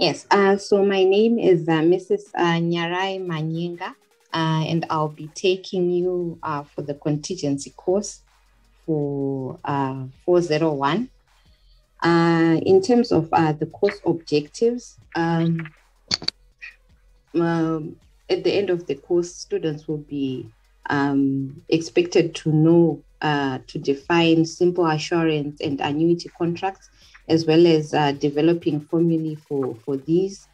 Yes, uh, so my name is uh, Mrs. Uh, Nyarai Manyinga, uh, and I'll be taking you uh, for the contingency course for uh, 401. Uh, in terms of the course objectives, um, um, at the end of the course, students will be um, expected to know to define simple assurance and annuity contracts, as well as uh, developing formulae for, for these.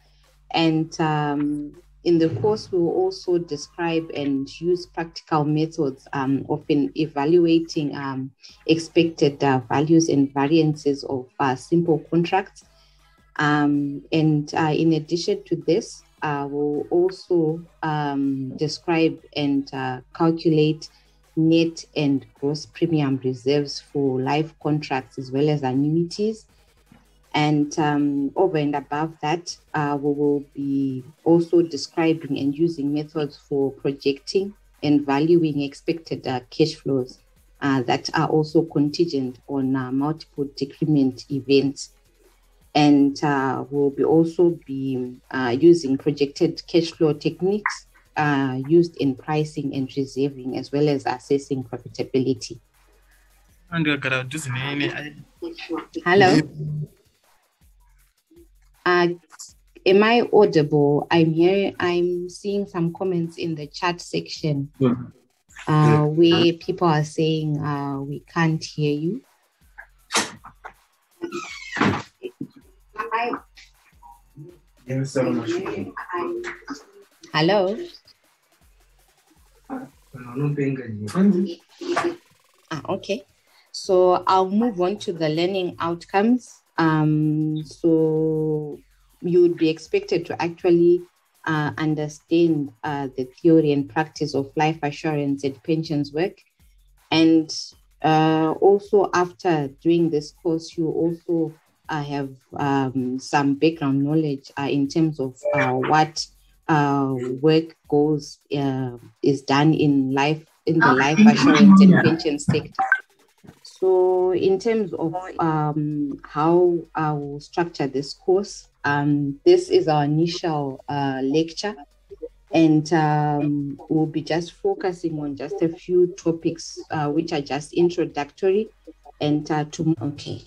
And um, in the course, we will also describe and use practical methods um, of in evaluating um, expected uh, values and variances of uh, simple contracts. Um, and uh, in addition to this, uh, we'll also um, describe and uh, calculate net and gross premium reserves for life contracts as well as annuities. And um, over and above that, uh, we will be also describing and using methods for projecting and valuing expected uh, cash flows uh, that are also contingent on uh, multiple decrement events. And uh, we'll be also be uh, using projected cash flow techniques used in pricing and reserving, as well as assessing profitability. Hello. Uh, am I audible? I'm here. I'm seeing some comments in the chat section uh, where people are saying uh, we can't hear you. I, hello. Ah, okay. So I'll move on to the learning outcomes. Um, so you would be expected to actually uh, understand uh, the theory and practice of life assurance and pensions work. And uh, also, after doing this course, you also uh, have um, some background knowledge uh, in terms of uh, what work goes is done in life in the life assurance and pension sector. So, in terms of um, how I will structure this course, um, this is our initial uh, lecture, and um, we'll be just focusing on just a few topics uh, which are just introductory. And uh, to okay.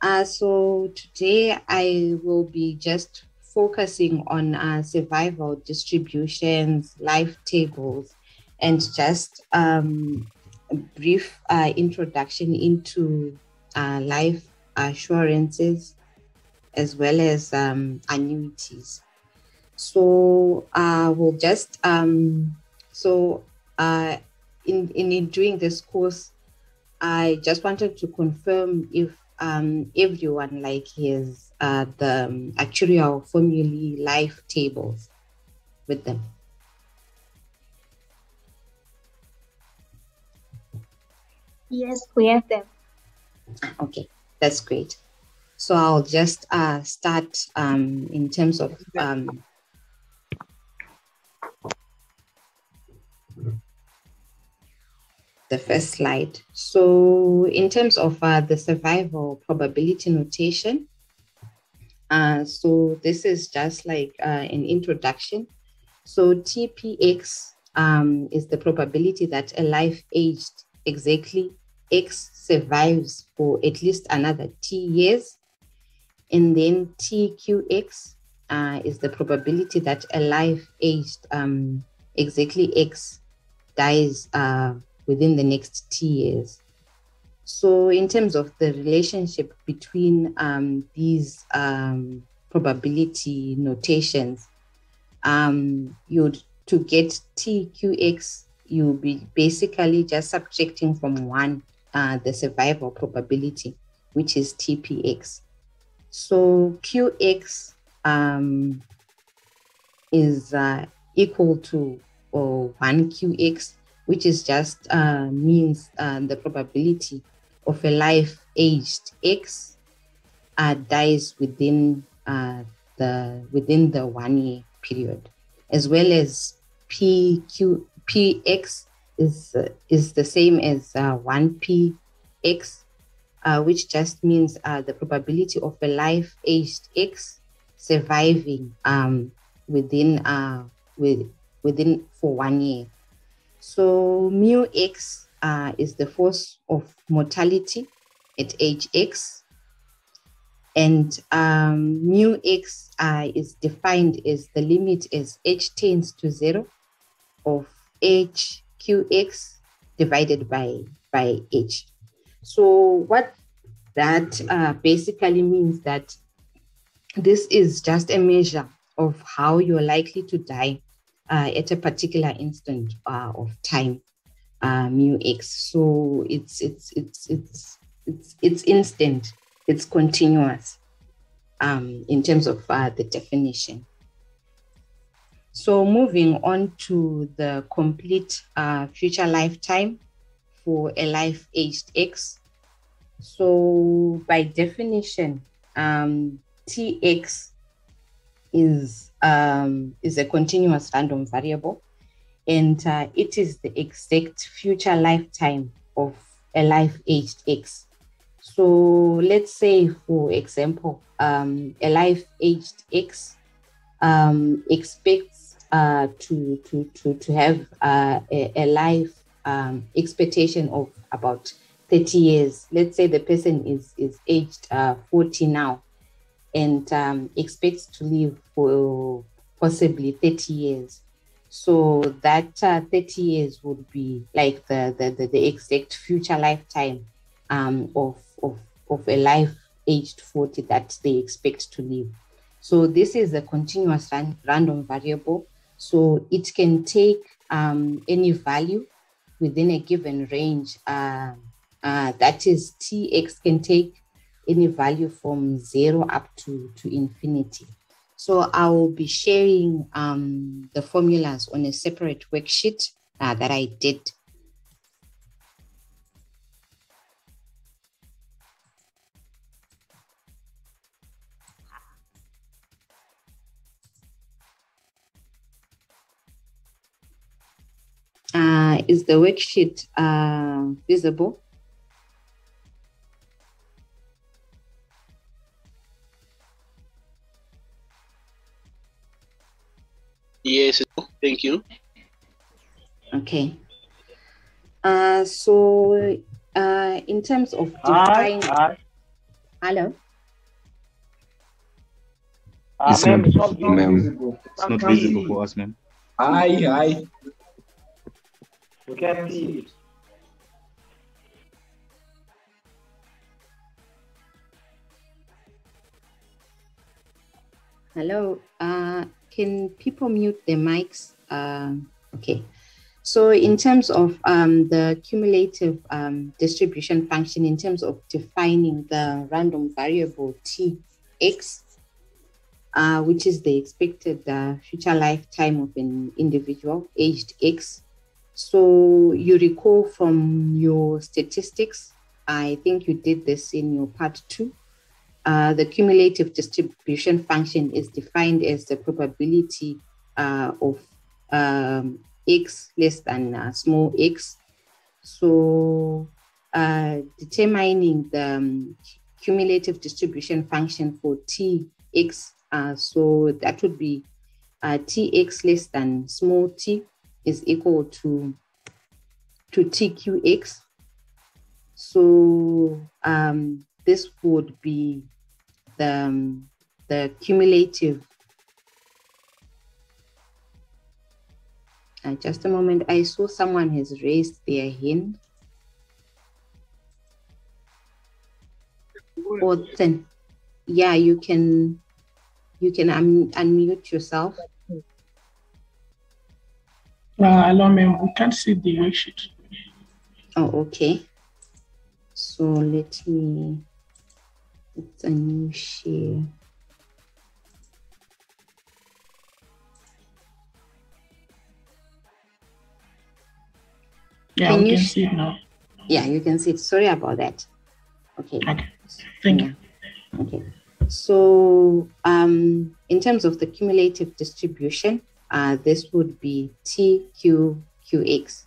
Uh, so today I will be just focusing on uh, survival distributions, life tables, and just um, a brief uh, introduction into uh, life assurances as well as um, annuities. So uh, we'll just um, so uh, in in doing this course, I just wanted to confirm if um, everyone like has uh, the um, actuarial formulae life tables with them. Yes, we have them. Okay, that's great. So I'll just uh, start um, in terms of um, the first slide. So in terms of uh, the survival probability notation, uh, so this is just like uh, an introduction. So TPX um, is the probability that a life aged exactly X survives for at least another T years. And then TQX uh, is the probability that a life aged um, exactly X dies uh, within the next T years. So, in terms of the relationship between um, these um, probability notations, um, you'd to get TQX, you'll be basically just subtracting from one uh, the survival probability, which is TPX. So QX um, is uh, equal to or 1QX, which is just uh, means uh, the probability of a life aged X uh, dies within uh, the within the one year period, as well as PQ PX is uh, is the same as uh, 1px uh, which just means uh, the probability of a life aged X surviving um, within uh, with, within for one year. So mu X uh, is the force of mortality at age X. And um, mu X uh, is defined as the limit as H tends to zero of H QX divided by, by H. So what that uh, basically means that this is just a measure of how you're likely to die uh, at a particular instant uh, of time, uh, mu x. So it's it's it's it's it's it's instant. It's continuous um, in terms of uh, the definition. So moving on to the complete uh, future lifetime for a life aged X. So by definition, um, Tx is um, is a continuous random variable, and uh, it is the exact future lifetime of a life aged X. So let's say, for example, um, a life aged X um, expects uh, to, to, to, to have uh, a, a, life um, expectation of about 30 years. Let's say the person is, is aged uh, 40 now and um, expects to live for possibly 30 years. So that uh, 30 years would be like the, the, the, the exact future lifetime um, of, of, of a life aged 40 that they expect to live. So this is a continuous ran, random variable. So it can take um, any value within a given range. Uh, uh, that is, Tx can take any value from zero up to, to infinity. So I will be sharing um, the formulas on a separate worksheet uh, that I did. Uh, is the worksheet uh, visible? Yes, thank you. Okay. Uh, so, uh, in terms of defining, hello. Uh, it's, not, not, ma'am. Visible. It's not visible for us, ma'am. Hi, hi. We can see it. Hello. Uh, can people mute their mics? Uh, okay. So in terms of um, the cumulative um, distribution function, in terms of defining the random variable Tx, uh, which is the expected uh, future lifetime of an individual aged X. So you recall from your statistics, I think you did this in your part two, uh, the cumulative distribution function is defined as the probability uh, of um, x less than uh, small x. So uh, determining the um, cumulative distribution function for tx, uh, so that would be tx less than small t is equal to, to tqx. So um, this would be the, um, the cumulative. Uh, just a moment, I saw someone has raised their hand. Or then, yeah, you can, you can un unmute yourself. Uh, hello, ma'am. We can't see the worksheet. Oh, okay. So let me it's a new share. Yeah, can you can see it now. Yeah, you can see it. Sorry about that. Okay. Okay. Thank yeah. you. Okay. So um, in terms of the cumulative distribution, uh, this would be TQQX.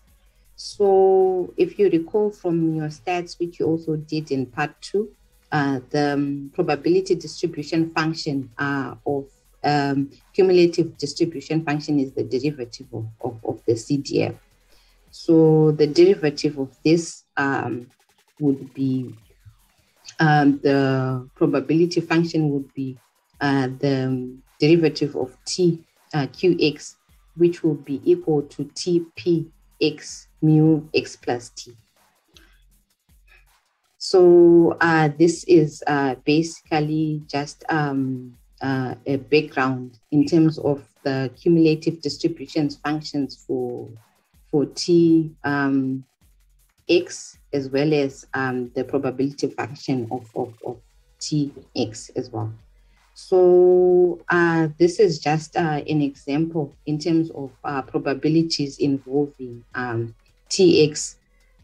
So if you recall from your stats, which you also did in part two, uh, the um, probability distribution function uh, of um, cumulative distribution function is the derivative of, of, of, the CDF. So the derivative of this um, would be um, the probability function would be uh, the derivative of T uh, QX, which will be equal to TPX mu X plus T. So uh, this is uh, basically just um, uh, a background in terms of the cumulative distributions functions for for T um, X as well as um, the probability function of, of, of Tx as well. So uh, this is just uh, an example in terms of uh, probabilities involving um, Tx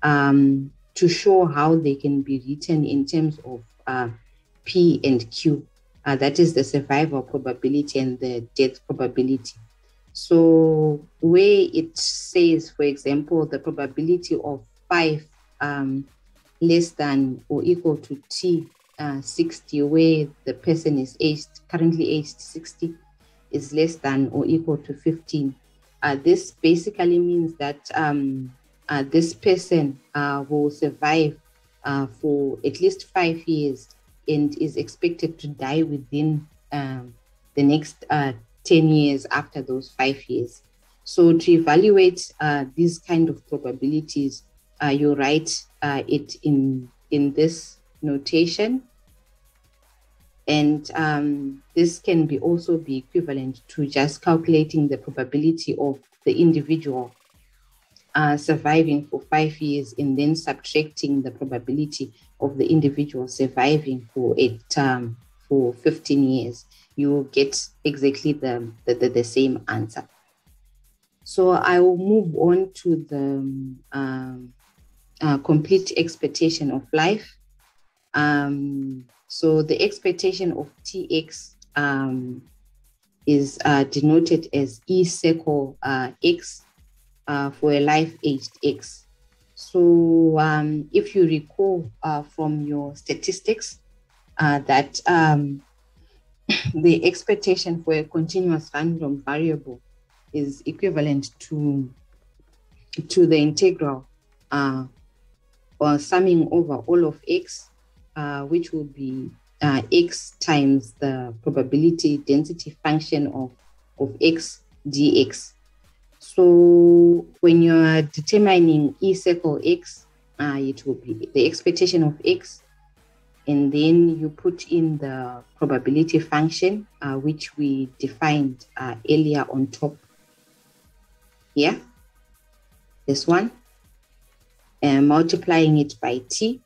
um, to show how they can be written in terms of uh, P and Q. Uh, that is the survival probability and the death probability. So where it says, for example, the probability of five um, less than or equal to T uh, 60, where the person is aged, currently aged 60, is less than or equal to 15. Uh, this basically means that um, uh, this person uh, will survive uh, for at least five years and is expected to die within um, the next uh, 10 years after those five years. So to evaluate these kind of probabilities, you write it in, in this notation. And um, this can be also be equivalent to just calculating the probability of the individual uh, surviving for five years and then subtracting the probability of the individual surviving for a term for 15 years, you will get exactly the, the, the, the same answer. So I will move on to the um, uh, complete expectation of life. Um, so the expectation of TX um, is uh, denoted as E circle uh, X uh, for a life aged X. So um, if you recall uh, from your statistics uh, that um, the expectation for a continuous random variable is equivalent to, to the integral uh, or summing over all of x, uh, which will be uh, x times the probability density function of, of x dx. So when you are determining E circle X, uh, it will be the expectation of X, and then you put in the probability function, uh, which we defined uh, earlier on top. Yeah, this one, and multiplying it by T.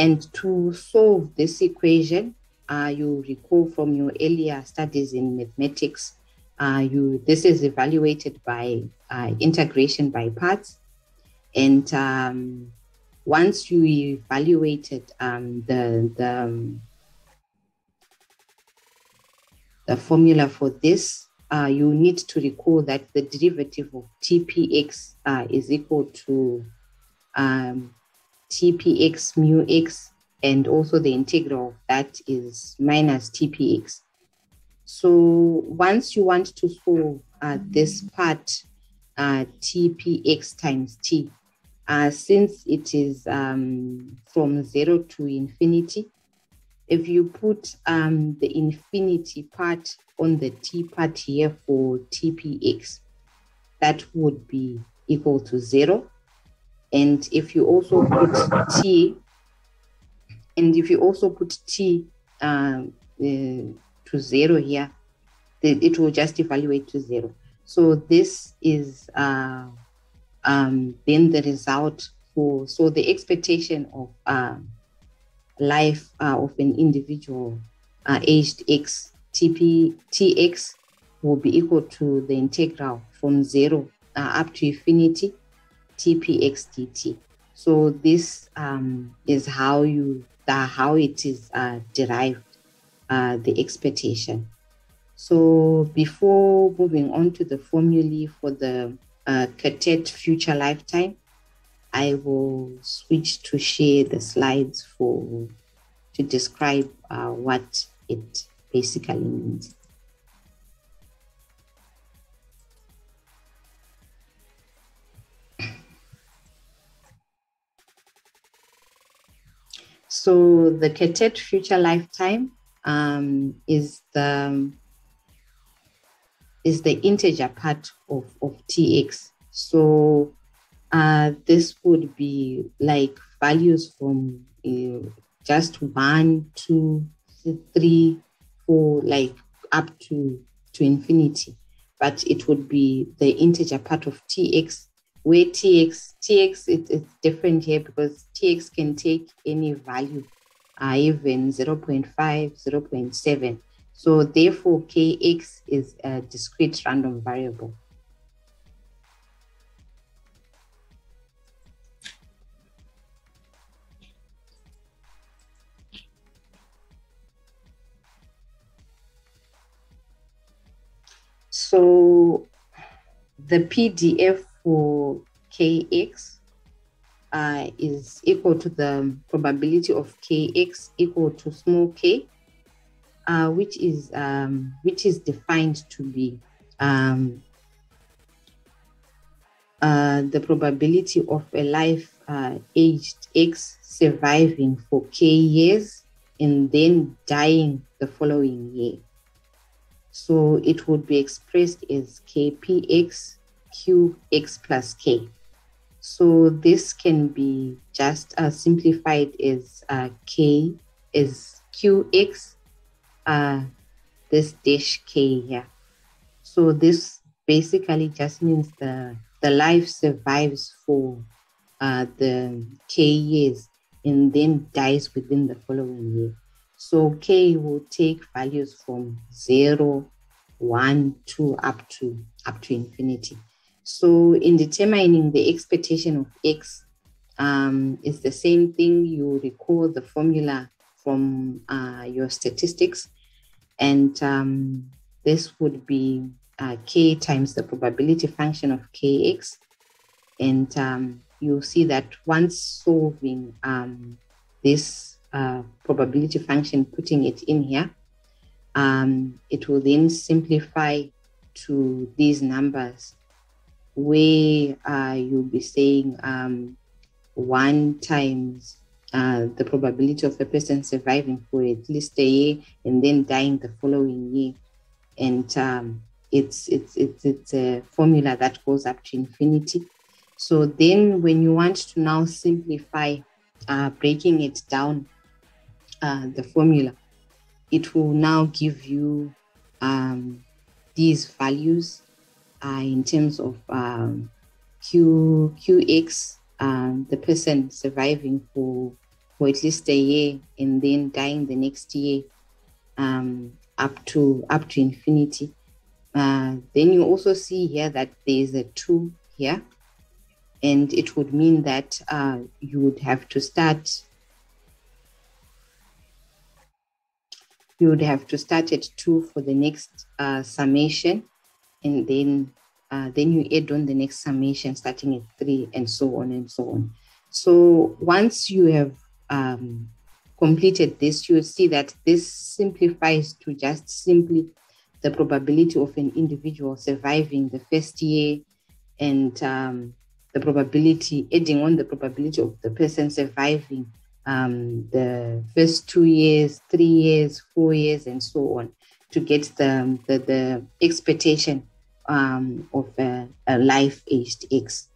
And to solve this equation, uh, you recall from your earlier studies in mathematics, uh, you this is evaluated by uh, integration by parts, and um, once you evaluated um, the the um, the formula for this, uh, you need to recall that the derivative of TPX uh, is equal to um, TPX mu x, and also the integral of that is minus TPX. So once you want to solve uh, this part, uh, TPX times T, uh, since it is um, from zero to infinity, if you put um, the infinity part on the T part here for TPX, that would be equal to zero. And if you also put T, and if you also put T um, uh, to zero here, it will just evaluate to zero. So this is uh, um, then the result for, so the expectation of uh, life uh, of an individual uh, aged X, TP, TX will be equal to the integral from zero uh, up to infinity, TPX dt. So this um, is how you, the, how it is uh, derived uh, the expectation. So before moving on to the formulae for the uh, curtate future lifetime, I will switch to share the slides for to describe uh, what it basically means. So the curtate future lifetime um, is the is the integer part of, of TX. So uh, this would be like values from uh, just one, two, three, four, like up to to infinity. But it would be the integer part of TX where TX, TX it, it's different here because TX can take any value, uh, even 0 0.5, 0 0.7. So therefore, KX is a discrete random variable. So the PDF for kx uh, is equal to the probability of kx equal to small k, uh, which is um, which is defined to be um, uh, the probability of a life uh, aged x surviving for k years and then dying the following year. So it would be expressed as kpx qx plus k. So this can be just uh, simplified as uh, k is qx, uh, this dash k here. So this basically just means the, the life survives for uh, the k years and then dies within the following year. So k will take values from zero, one, two, up to up to infinity. So in determining the expectation of X, um, it's the same thing. You recall the formula from uh, your statistics, and um, this would be uh, K times the probability function of Kx. And um, you'll see that once solving um, this uh, probability function, putting it in here, um, it will then simplify to these numbers where uh, you'll be saying um, one times uh, the probability of a person surviving for at least a year and then dying the following year. And um, it's, it's, it's, it's a formula that goes up to infinity. So then when you want to now simplify uh, breaking it down, uh, the formula, it will now give you um, these values uh, in terms of um, Q, QX, um, the person surviving for, for at least a year and then dying the next year um, up to up to infinity. Uh, then you also see here that there is a two here, and it would mean that uh, you would have to start. You would have to start at two for the next uh, summation, and then uh, then you add on the next summation starting at three and so on and so on. So once you have um, completed this, you'll see that this simplifies to just simply the probability of an individual surviving the first year and um, the probability, adding on the probability of the person surviving um, the first two years, three years, four years, and so on to get the, the, the expectation um, of a, a life aged X.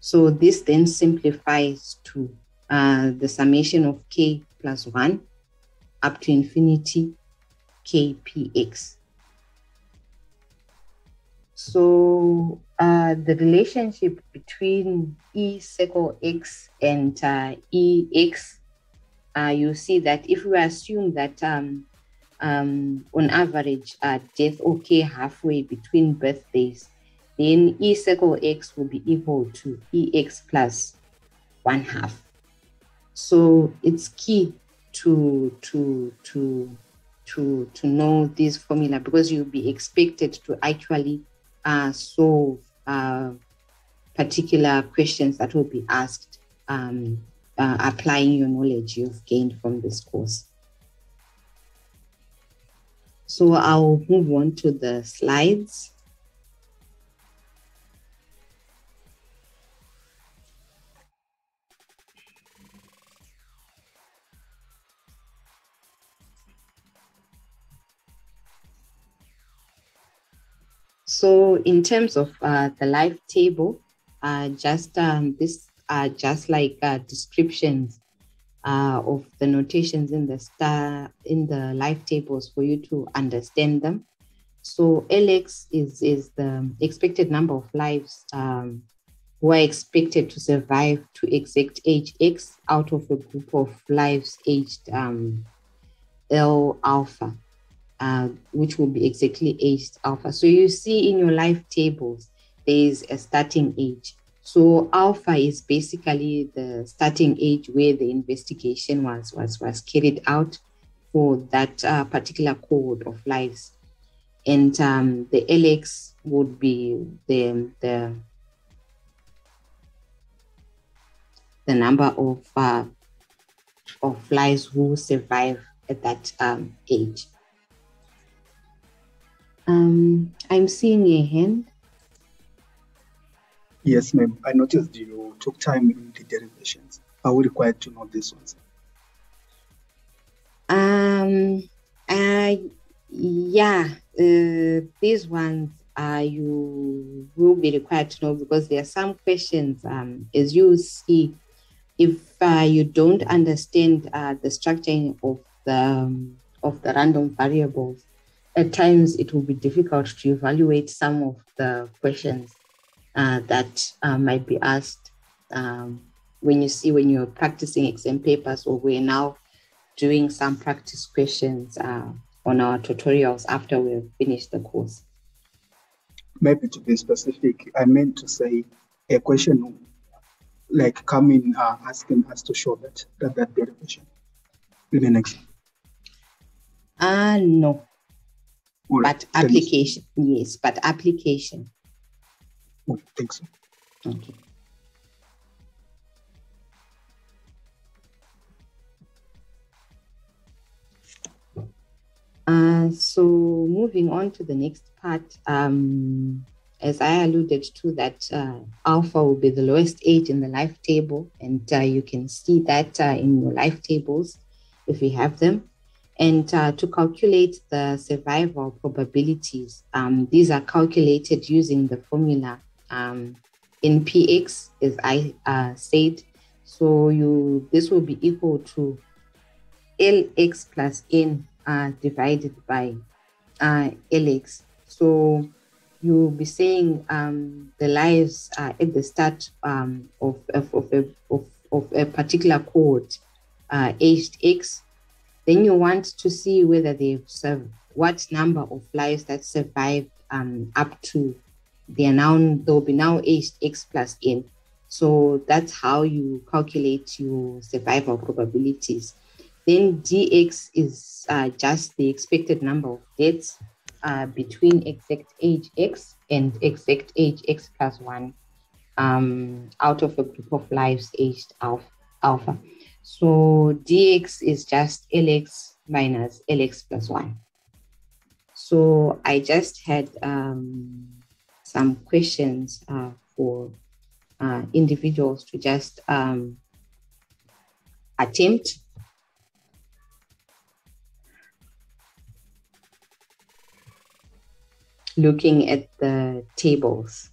So this then simplifies to uh, the summation of k plus 1 up to infinity kpx. So uh, the relationship between E circle X and uh, EX, uh, you see that if we assume that um, um, on average death okay halfway between birthdays, then E circle X will be equal to EX plus one half. So it's key to to to to to know this formula because you'll be expected to actually uh, solve uh, particular questions that will be asked um, uh, applying your knowledge you've gained from this course. So I'll move on to the slides. So in terms of uh, the life table, uh, just um, this are just like uh, descriptions uh, of the notations in the star in the life tables for you to understand them. So LX is is the expected number of lives um, who are expected to survive to exact age X out of a group of lives aged um, L alpha uh, which will be exactly aged alpha. So you see in your life tables, there is a starting age. So alpha is basically the starting age where the investigation was was was carried out for that uh, particular cohort of lives, and um, the LX would be the the the number of uh, of lives who survive at that um, age. Um, I'm seeing a hand. Yes, ma'am. I noticed you took time in the derivations. Are we required to know these ones? Um, uh, yeah, uh, these ones uh, you will be required to know because there are some questions, um, as you see, if uh, you don't understand uh, the structuring of the um, of the random variables, at times it will be difficult to evaluate some of the questions uh, that uh, might be asked um, when you see when you're practicing exam papers or we're now doing some practice questions uh, on our tutorials after we've finished the course. Maybe to be specific, I meant to say a question like coming uh, asking us to show that that, that derivation in the next. Uh, no, but application, yes, but application. Oh, thanks. Okay. Uh, so moving on to the next part, um, as I alluded to, that uh, alpha will be the lowest age in the life table, and uh, you can see that uh, in your life tables if you have them. And uh, to calculate the survival probabilities, um, these are calculated using the formula um, in px, as I uh, said. So you this will be equal to lx plus n uh, divided by uh, lx. So you'll be saying um, the lives uh, at the start um, of, of, of, a, of, of a particular cohort uh, aged x. Then you want to see whether they've served what number of lives that survived um, up to they are now they'll be now aged x plus n. So that's how you calculate your survival probabilities. Then dx is uh, just the expected number of deaths uh, between exact age x and exact age x plus one um, out of a group of lives aged alpha. alpha. So dx is just lx minus lx plus one. So I just had um, some questions uh, for uh, individuals to just um, attempt. Looking at the tables.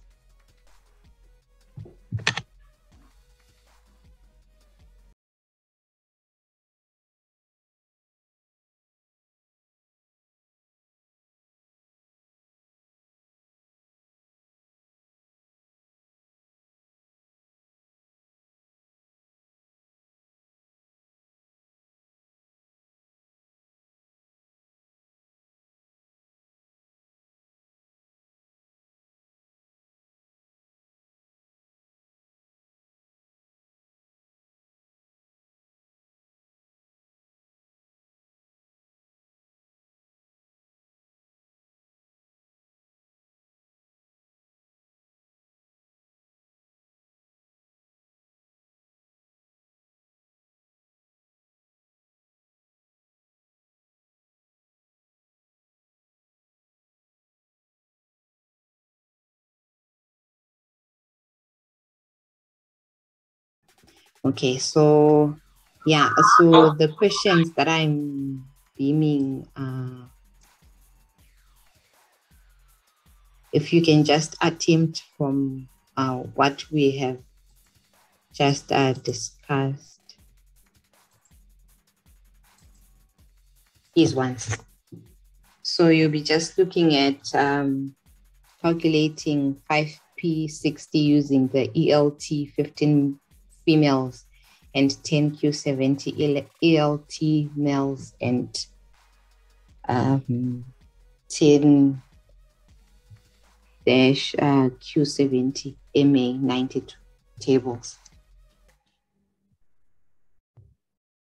Okay, so yeah, so the questions that I'm beaming, uh, if you can just attempt from uh, what we have just uh, discussed. These ones. So you'll be just looking at um, calculating 5P60 using the ELT 15 females and 10Q70 ELT males and um, 10 dash uh, Q70 MA 92 tables.